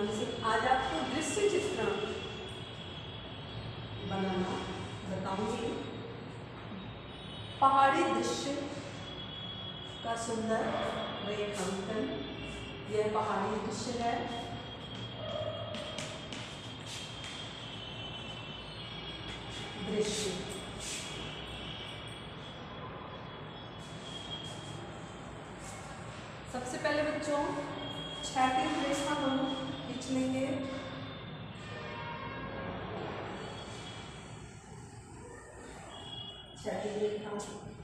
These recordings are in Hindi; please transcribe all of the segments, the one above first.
मान सिंह आज आपको दृश्य चित्रण बनाना बताऊँगी। पहाड़ी दृश्य का सुंदर रेखांकन। यह पहाड़ी दृश्य है। दृश्य। 小心烫！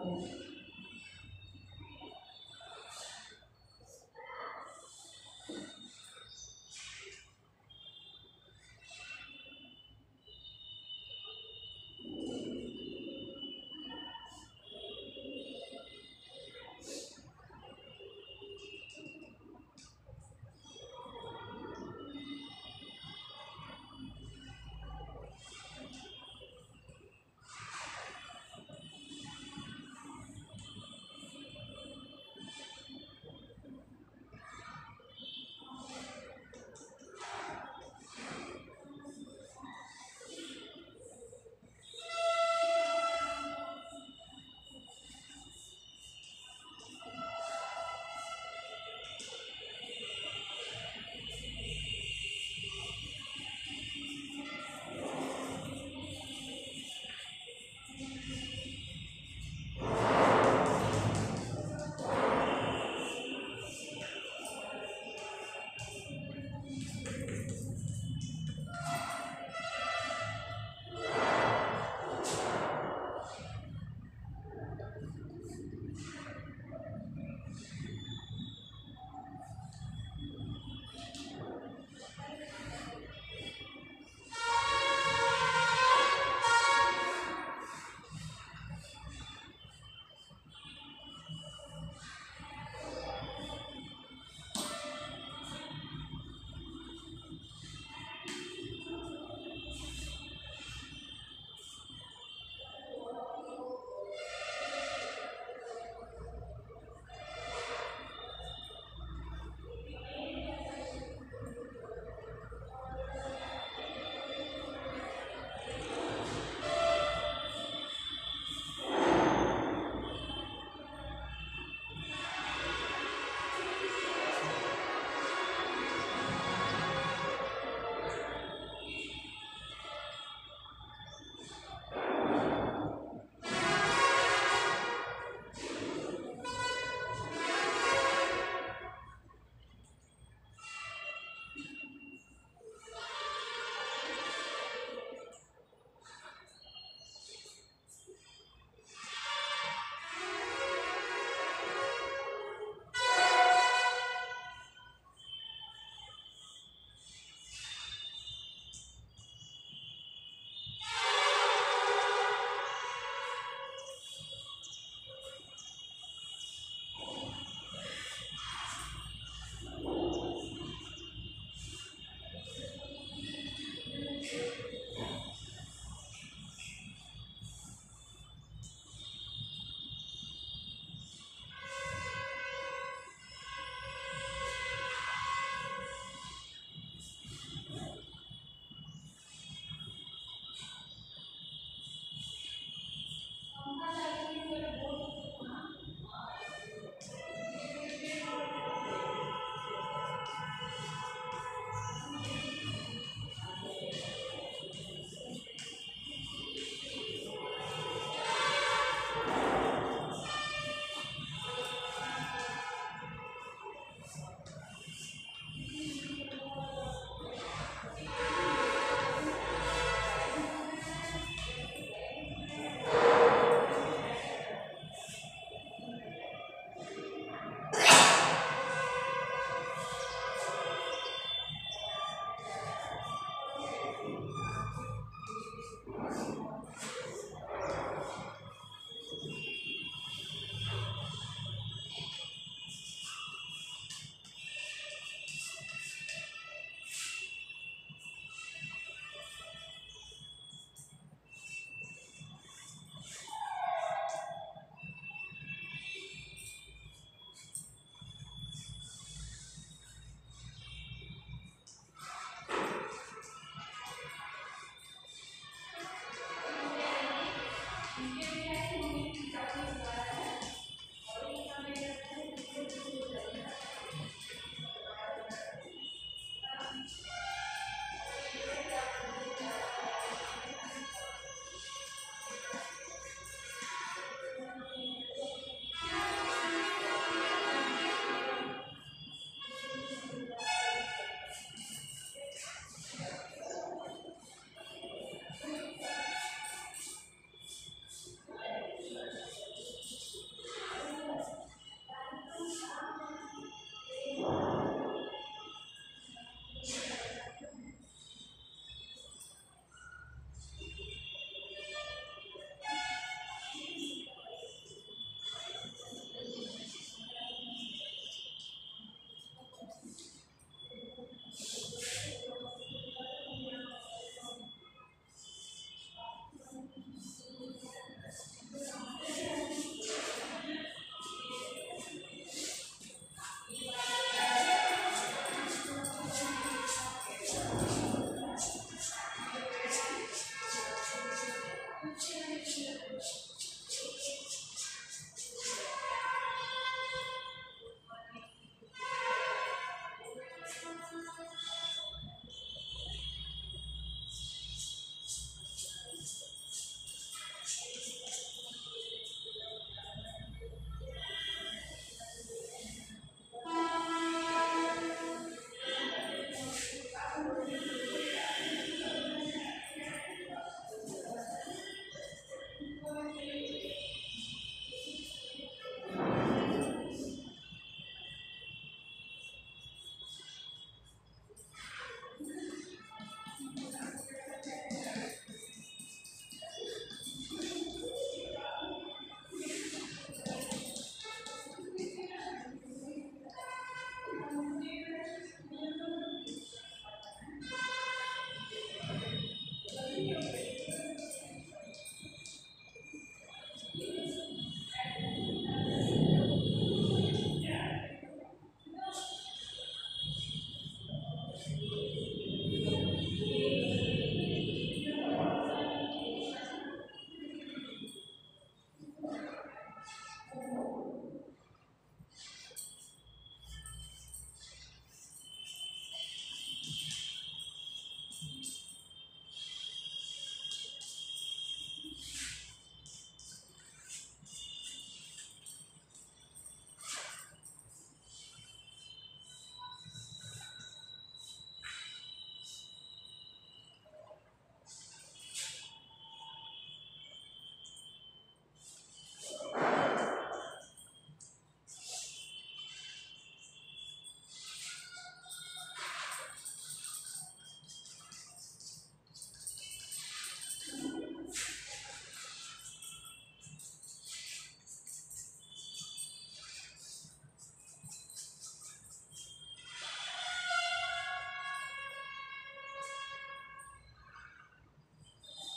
पर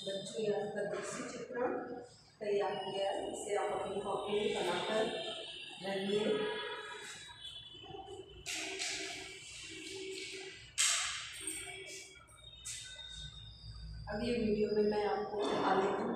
बच्चों यहाँ पर दृश्य चित्रण तैयार किया है इसे आप अपनी कॉपी में बनाकर रहिए अगले वीडियो में मैं आपको आलेखन